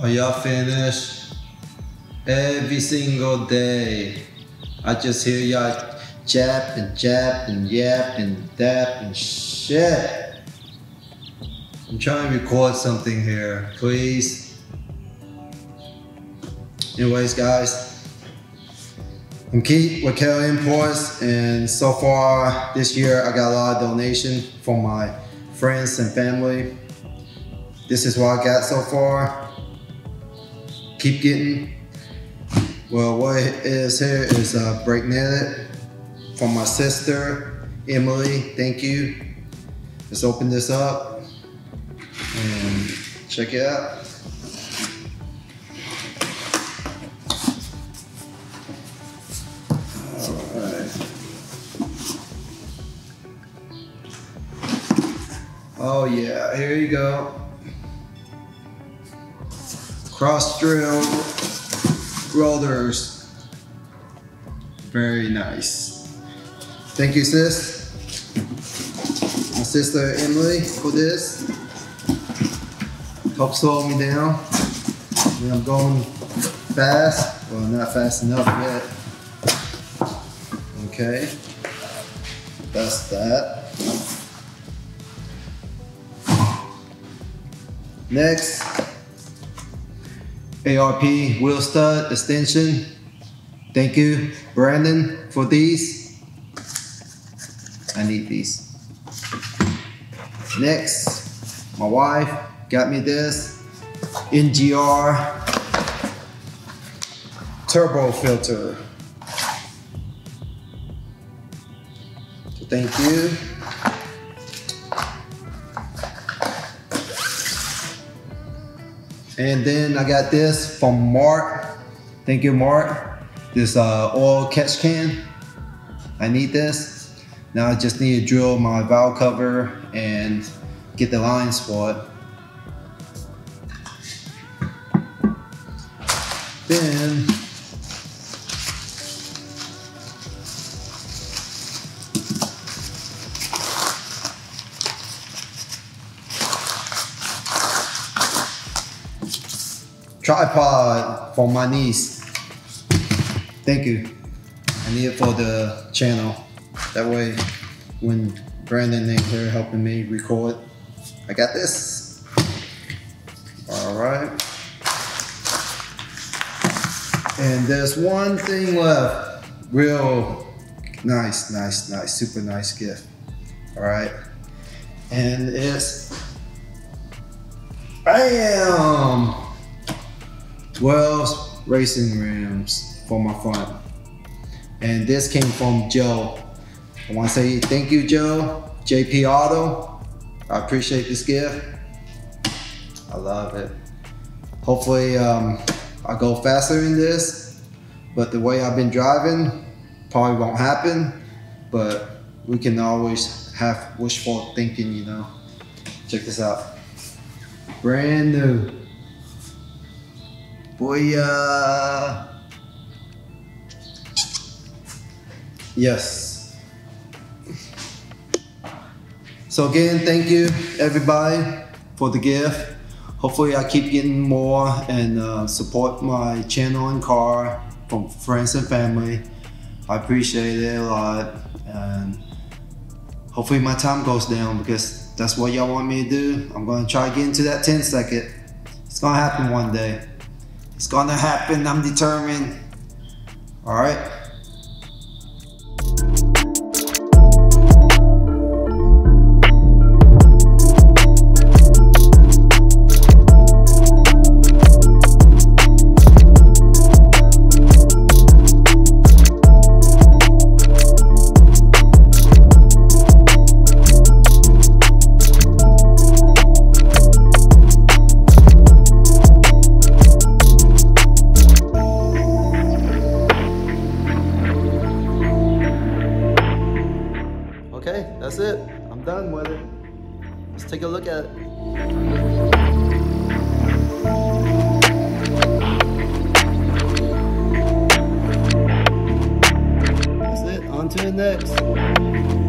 Are y'all finished? Every single day, I just hear y'all jap and jap and yap and dap and shit. I'm trying to record something here, please. Anyways, guys, I'm Keith with KL Imports, and so far this year I got a lot of donation from my friends and family. This is what I got so far. Keep getting. Well, what is here is a Brakenetic from my sister, Emily. Thank you. Let's open this up and check it out. Oh yeah, here you go. Cross drill rotors. Very nice. Thank you, sis. My sister Emily for this. Help slow me down I'm going fast. Well, not fast enough yet. Okay. That's that. Next, ARP wheel stud extension. Thank you, Brandon, for these. I need these. Next, my wife got me this NGR turbo filter. Thank you. And then I got this from Mark. Thank you, Mark. This uh, oil catch can. I need this. Now I just need to drill my valve cover and get the lines for it. Then tripod for my niece. Thank you. I need it for the channel. That way, when Brandon ain't here helping me record, I got this. All right. And there's one thing left. Real nice, nice, nice, super nice gift. All right. And it's, bam! 12 racing rims for my front. And this came from Joe. I want to say thank you, Joe. JP Auto. I appreciate this gift. I love it. Hopefully, um, I go faster in this, but the way I've been driving probably won't happen. But we can always have wishful thinking, you know. Check this out. Brand new. Booyah! Yes. So again, thank you everybody for the gift. Hopefully I keep getting more and uh, support my channel and car from friends and family. I appreciate it a lot and hopefully my time goes down because that's what y'all want me to do. I'm gonna try to get into that 10 second. It's gonna happen one day. It's gonna happen, I'm determined. All right. Okay, that's it. I'm done with it. Let's take a look at it. That's it. On to the next.